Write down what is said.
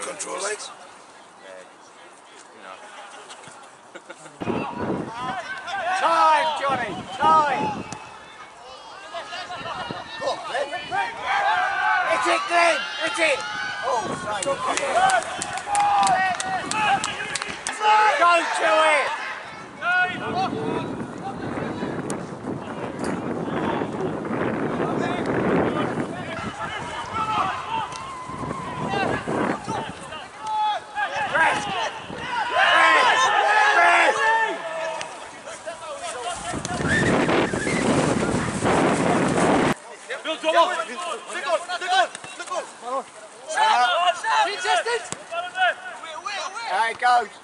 control legs? Time, Johnny, time. Go on, Glenn. Hit it, Glenn, hit it. Oh, thank you. Go to it. Bill, come on. Look on, look on, look on. There it goes.